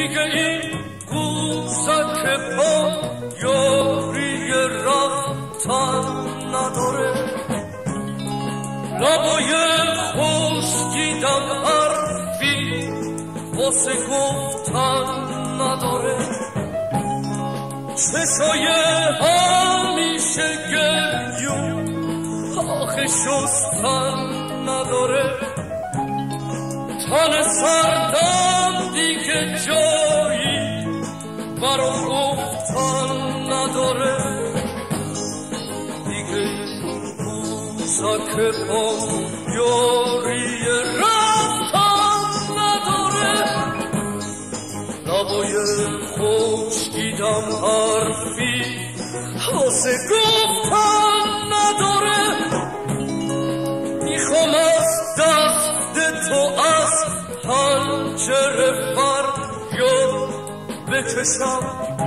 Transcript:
دیگه این قوسک پا یاری رفتن نداره لبای خوشگیدم حرفی واسه گفتن نداره چشای همیشه گریون آخه شستن نداره تن سردم سک پا یاری رفتن نداره لبای خوشگیدم حرفی واسه گفتن نداره تو از پنجره فریاد بکشم